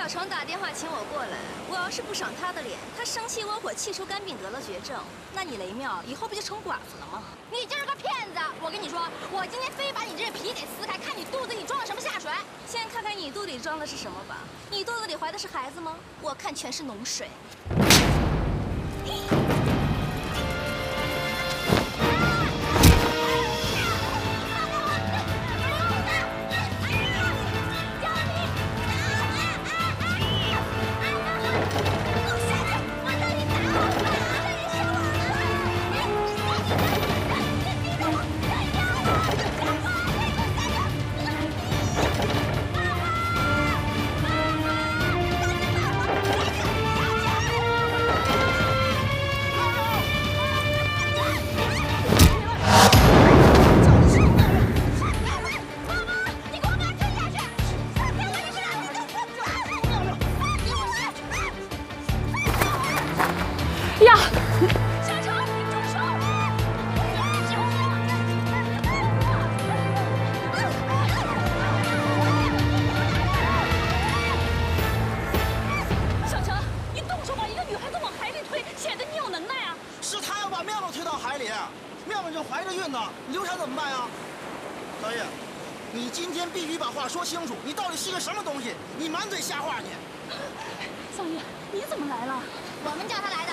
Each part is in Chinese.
小程打电话请我过来，我要是不赏他的脸，他生气窝火，气出肝病，得了绝症，那你雷妙以后不就成寡妇了吗？你就是个骗子！我跟你说，我今天非把你这皮给撕开，看你肚子里装了什么下水。先看看你肚里装的是什么吧。你肚子里怀的是孩子吗？我看全是脓水。呀！小陈，你住手！啊！救命！小陈，你动手把一个女孩子往海里推，显得你有能耐啊！是她要把妙妙推到海里，妙妙正怀着孕呢，你流产怎么办啊？老演，你今天必须把话说清楚，你到底是个什么东西？你满嘴瞎话！你。导演，你怎么来了？我们叫他来的。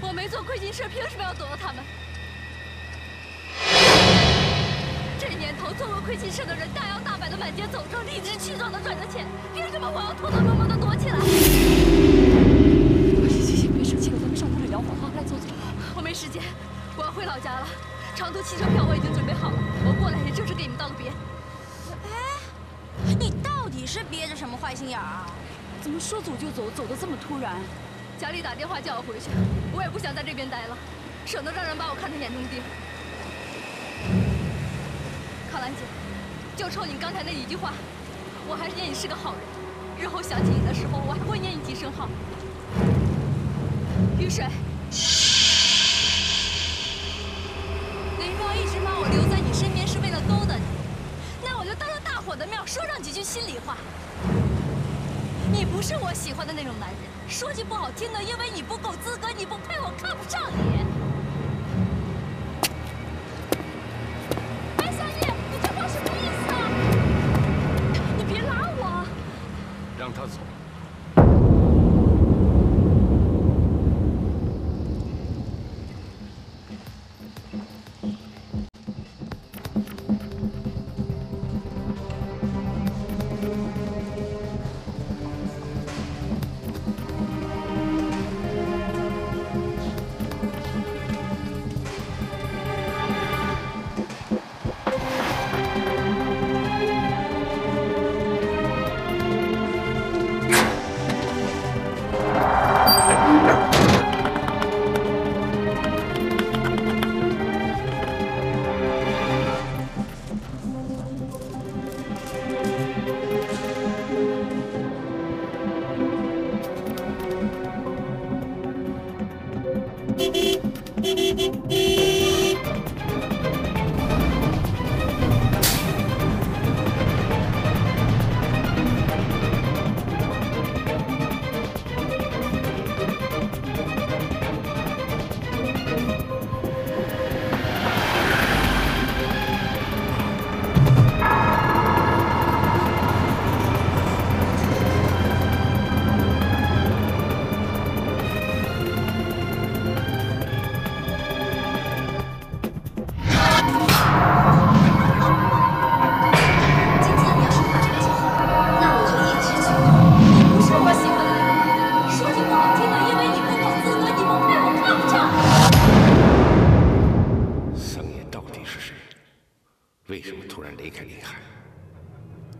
我没做亏心事，凭什么要躲他们？这年头，做过亏心事的人大摇大摆的满街走着，理直气壮的赚着钱，凭什么我要偷偷摸摸的躲起来？行行行，别生气了，咱们上屋里聊会儿啊！来，走走。我没时间，我要回老家了。长途汽车票我已经准备好了，我过来也正是给你们道个别。哎，你到底是憋着什么坏心眼啊？怎么说走就走，走的这么突然？家里打电话叫我回去，我也不想在这边待了，省得让人把我看成眼中钉。卡兰姐，就冲你刚才那一句话，我还是念你是个好人。日后想起你的时候，我还会念你几声好。雨水，雷妙一直把我留在你身边是为了勾搭你，那我就当着大伙的面说上几句心里话。你不是我喜欢的那种男人，说句不好听的，因为你不够资格，你不配，我看不上你。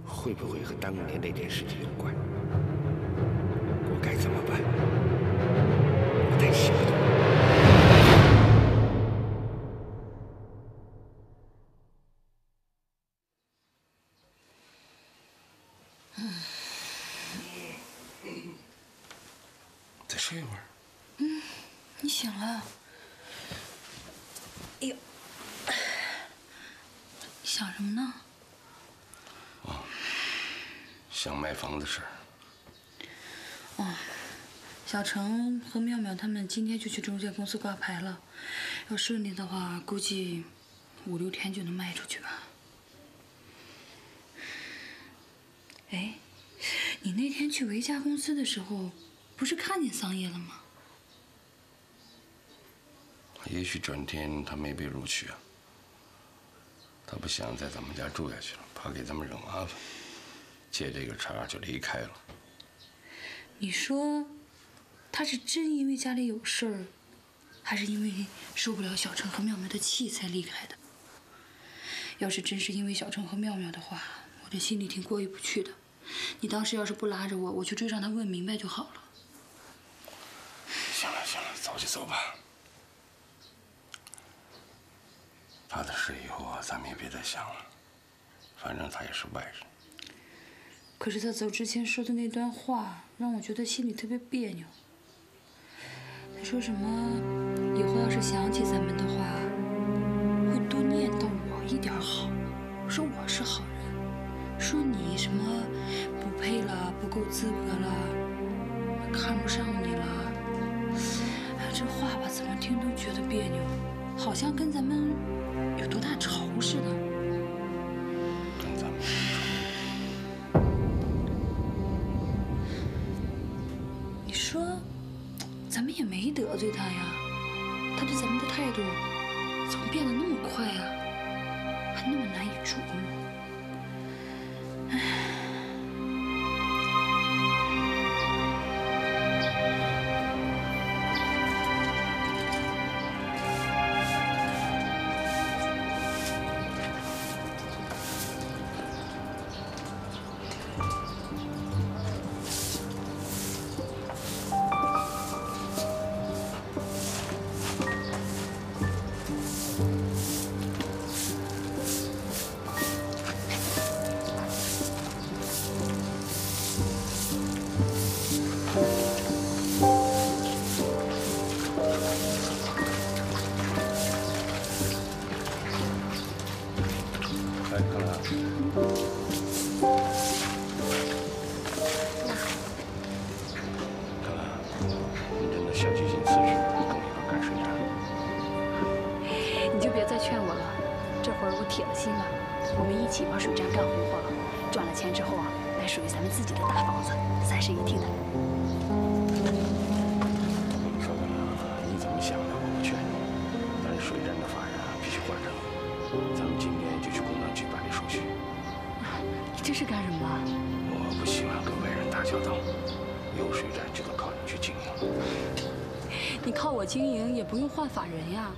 会不会和当年那件事情有关？我该怎么办？我太心痛。再睡一会儿。你醒了？哎呦，想什么呢？想卖房的事儿。小程和妙妙他们今天就去中介公司挂牌了，要顺利的话，估计五六天就能卖出去吧。哎，你那天去维嘉公司的时候，不是看见桑叶了吗？也许转天他没被录取啊。他不想在咱们家住下去了，怕给咱们惹麻烦，借这个茬就离开了。你说，他是真因为家里有事儿，还是因为受不了小程和妙妙的气才离开的？要是真是因为小程和妙妙的话，我这心里挺过意不去的。你当时要是不拉着我，我去追上他问明白就好了。行了行了，走就走吧。他的事以后啊，咱们也别再想了。反正他也是外人。可是他走之前说的那段话，让我觉得心里特别别扭。他说什么，以后要是想起咱们的话，会多念叨我一点好，说我是好人，说你什么不配了，不够资格了，看不上你了。这话吧，怎么听都觉得别扭，好像跟咱们有多大仇似的。你说，咱们也没得罪他呀，他对咱们的态度怎么变得那么快啊？还那么难以琢磨。看来你真的小鸡心肺，不乐意干水站。你就别再劝我了，这会儿我铁了心了。我们一起把水站干红火了，赚了钱之后啊，买属于咱们自己的大房子，三室一厅的。是干什么？我不喜欢跟外人打交道，有水站就得靠你去经营。你靠我经营也不用换法人呀。